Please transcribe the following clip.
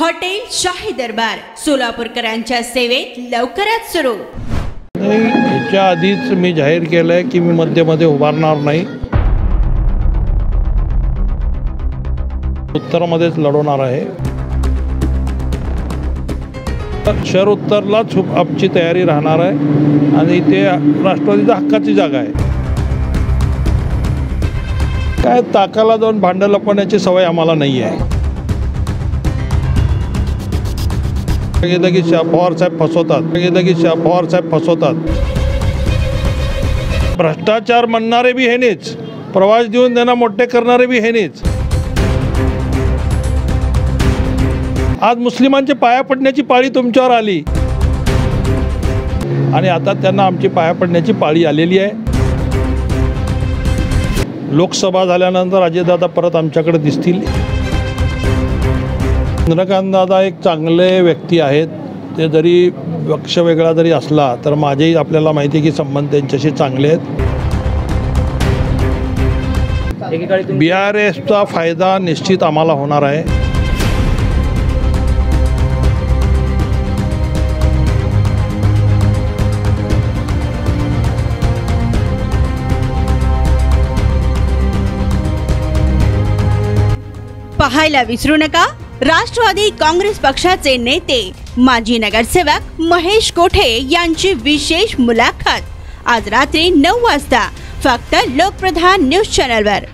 Hotel शाही दरबार सोलापूरकरांच्या सेवेत लवकरच सुरू. नाही याच्या आधीच मी जाहीर केलं आहे की मी मध्यमध्ये उभारणार नाही. उत्तरमध्येच लढवणार आहे. तर शहर उत्तरलाच आमची तयारी राहणार आहे आणि ते राष्ट्रवादीच्या हक्काची जागा आहे. काय ताकाला जाऊन भांडं लपवण्याची सवय आम्हाला नाही आहे सांगितलं की शा पवारसाहेब फसवतात. सांगितलं की शा पवारसाहेब फसवतात. भ्रष्टाचार म्हणणारे बी हेनेच प्रवास देऊन त्यांना मोठे करणारे बी हेनेच आज मुस्लिमांचे पाया पडण्याची पाळी तुमच्यावर आली. आणि आता त्यांना आमची पाया पडण्याची पाळी आलेली आहे. लोकसभा झाल्यानंतर अजयदादा परत आमच्याकडे दिसतील. चंद्रकांतदादा एक चांगले व्यक्ती आहेत. ते जरी पक्ष वेगळा जरी असला तर माझेही आपल्याला माहिती आहे की संबंध त्यांच्याशी चांगले आहेत. बी आर एसचा फायदा निश्चित आम्हाला होणार आहे. पाहायला विसरू नका. राष्ट्रवादी काँग्रेस पक्षाचे नेते माजी नगरसेवक महेश कोठे यांची विशेष मुलाखत. आज रात्री नऊ वाजता फक्त लोकप्रधान न्यूज चॅनलवर.